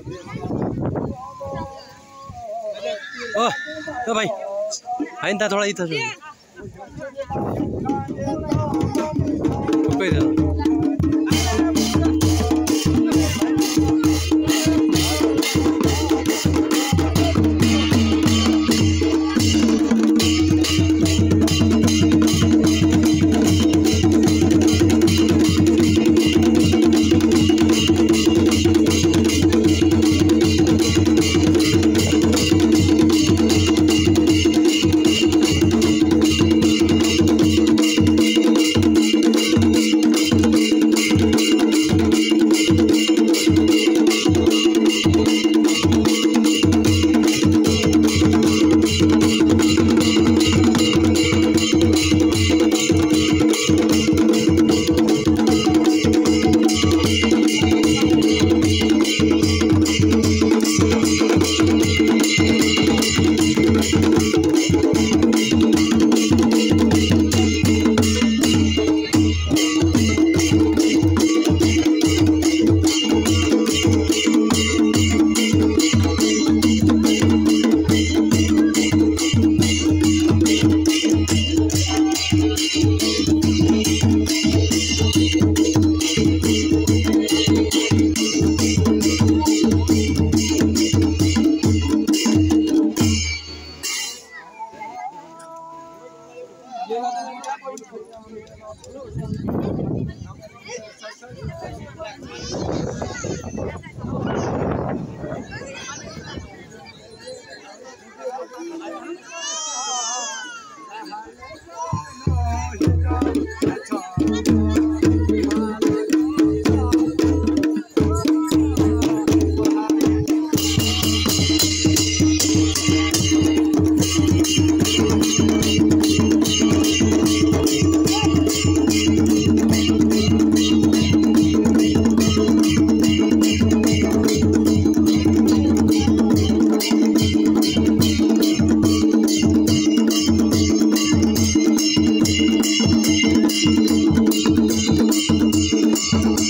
ओ तो भाई आइंदा थोड़ा इतना Thank you. ¡Gracias!